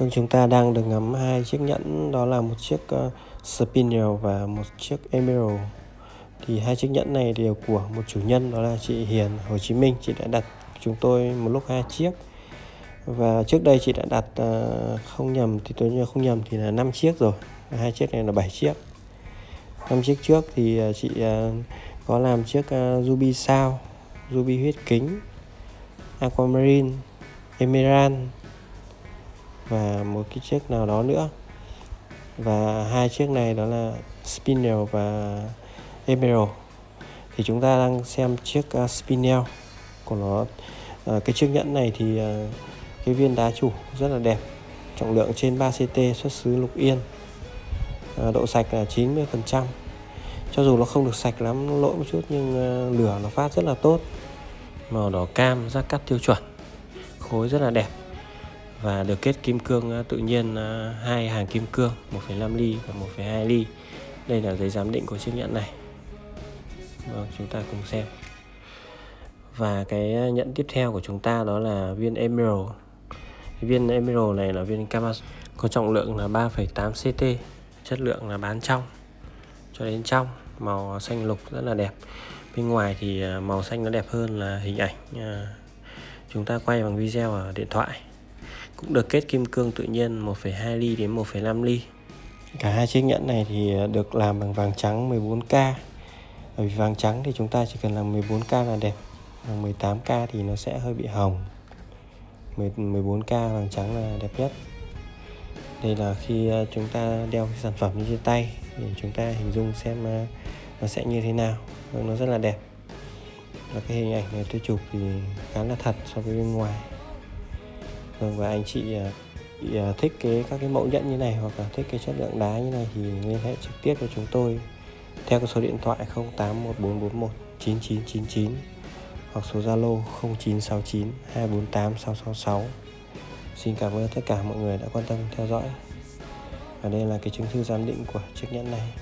vâng chúng ta đang được ngắm hai chiếc nhẫn đó là một chiếc uh, Spinel và một chiếc Emerald. Thì hai chiếc nhẫn này đều của một chủ nhân đó là chị Hiền Hồ Chí Minh. Chị đã đặt chúng tôi một lúc hai chiếc. Và trước đây chị đã đặt uh, không nhầm thì tôi nhớ không nhầm thì là 5 chiếc rồi. Hai chiếc này là 7 chiếc. Năm chiếc trước thì uh, chị uh, có làm chiếc uh, ruby sao ruby huyết kính aquamarine emerald và một cái chiếc nào đó nữa. Và hai chiếc này đó là spinel và emerald. Thì chúng ta đang xem chiếc uh, spinel của nó. Uh, cái chiếc nhẫn này thì uh, cái viên đá chủ rất là đẹp. Trọng lượng trên 3 ct xuất xứ lục yên. Uh, độ sạch là 90 phần trăm. Cho dù nó không được sạch lắm lỗi một chút nhưng uh, lửa nó phát rất là tốt. Màu đỏ cam giác cắt tiêu chuẩn. Khối rất là đẹp và được kết kim cương ờ, tự nhiên ờ, hai hàng kim cương 1,5 ly và 1,2 ly. Đây là giấy giám định của chiếc nhẫn này. Vâng chúng ta cùng xem. Và cái ờ, nhẫn tiếp theo của chúng ta đó là viên emerald. Viên emerald này là viên camas có trọng lượng là 3,8 ct chất lượng là bán trong cho đến trong. Màu xanh lục rất là đẹp. Bên ngoài thì màu xanh nó đẹp hơn là hình ảnh. Chúng ta quay bằng video ở điện thoại cũng được kết kim cương tự nhiên 1,2 ly đến 1,5 ly. Cả hai chiếc nhẫn này thì được làm bằng vàng trắng 14k bởi vì vàng trắng thì chúng ta chỉ cần làm 14k là đẹp. Vàng 18k thì nó sẽ hơi bị hồng. 14k vàng trắng là đẹp nhất. Đây là khi à, chúng ta đeo cái sản phẩm như trên tay thì chúng ta hình dung xem à, nó sẽ như thế nào. Vâng, nó rất là đẹp. Và cái hình ảnh này tôi chụp thì khá là thật so với bên ngoài vâng và anh chị à, chị à, thích cái, các cái mẫu nhẫn như này hoặc là thích cái chất lượng đá như này thì liên hệ trực tiếp với chúng tôi theo cái số điện thoại 0814419999 hoặc số Zalo 0969 248 666. Xin cảm ơn tất cả mọi người đã quan tâm theo dõi. Và đây là cái chứng thư giám định của chiếc nhẫn này.